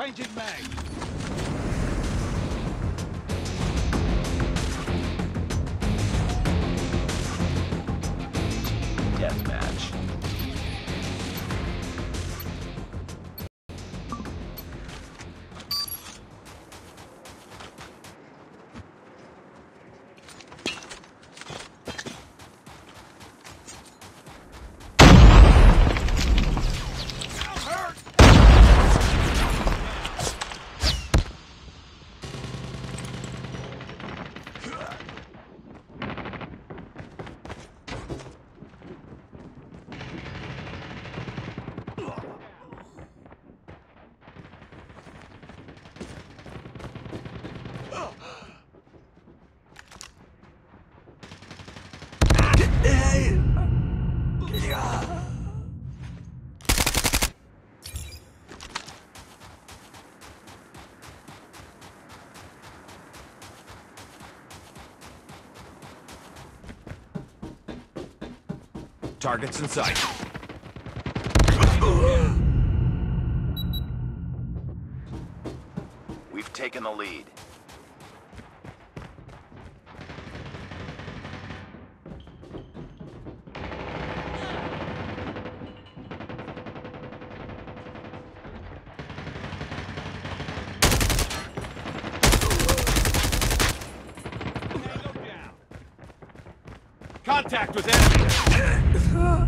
Changing mag. Deathmatch. Targets in sight. We've taken the lead. Contact with enemy.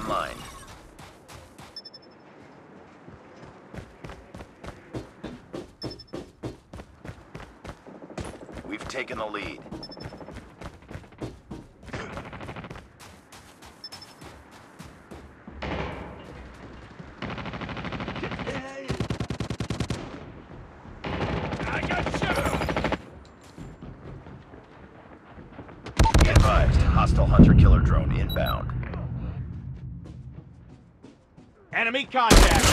Online. We've taken the lead. I got you. Be advised, hostile hunter-killer drone inbound. Enemy contact.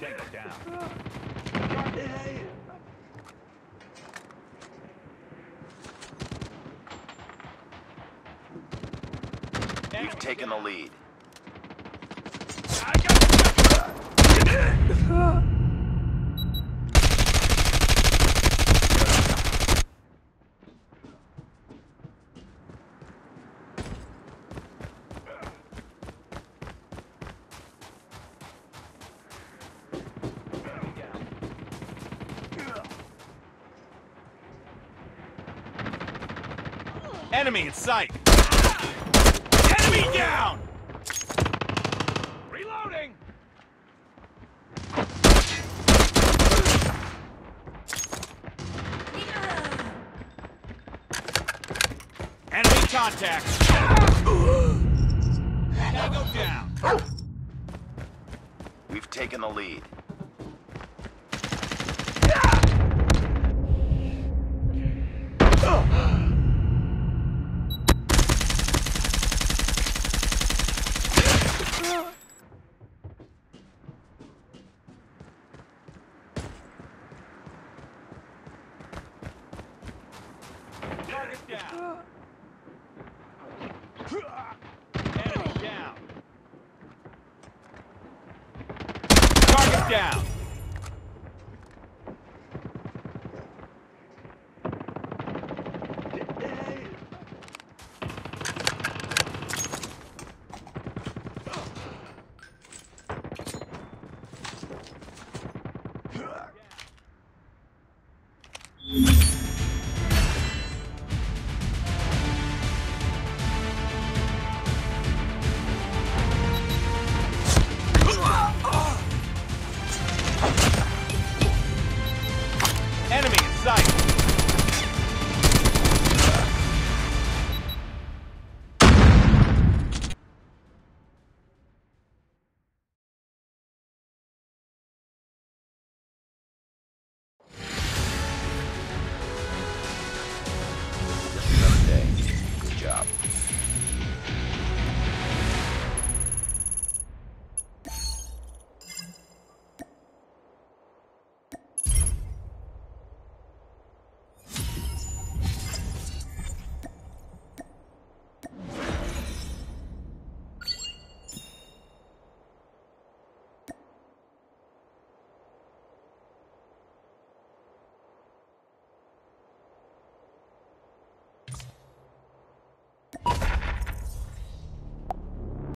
Tango down. We've taken the lead. Enemy in sight. Enemy down. Reloading. Enemy contact. Tango down. We've taken the lead. Target down. Enemy down. Target down.